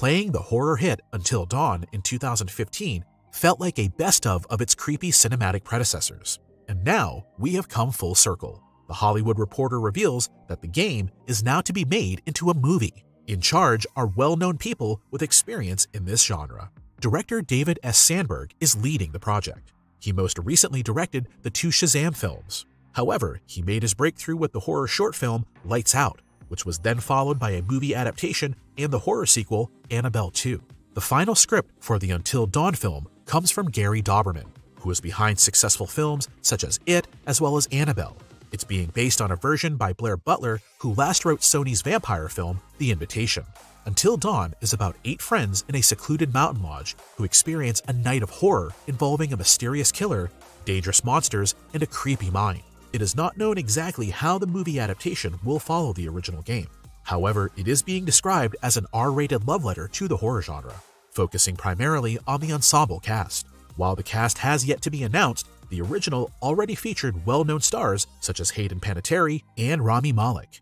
Playing the horror hit Until Dawn in 2015 felt like a best of of its creepy cinematic predecessors. And now we have come full circle. The Hollywood Reporter reveals that the game is now to be made into a movie. In charge are well known people with experience in this genre. Director David F. Sandberg is leading the project. He most recently directed the two Shazam films. However, he made his breakthrough with the horror short film Lights Out, which was then followed by a movie adaptation and the horror sequel Annabelle 2. The final script for the Until Dawn film comes from Gary Dauberman, who is behind successful films such as It as well as Annabelle. It's being based on a version by Blair Butler, who last wrote Sony's vampire film, The Invitation. Until Dawn is about eight friends in a secluded mountain lodge who experience a night of horror involving a mysterious killer, dangerous monsters, and a creepy mine. It is not known exactly how the movie adaptation will follow the original game. However, it is being described as an R-rated love letter to the horror genre, focusing primarily on the ensemble cast. While the cast has yet to be announced, the original already featured well-known stars such as Hayden Panettiere and Rami Malek.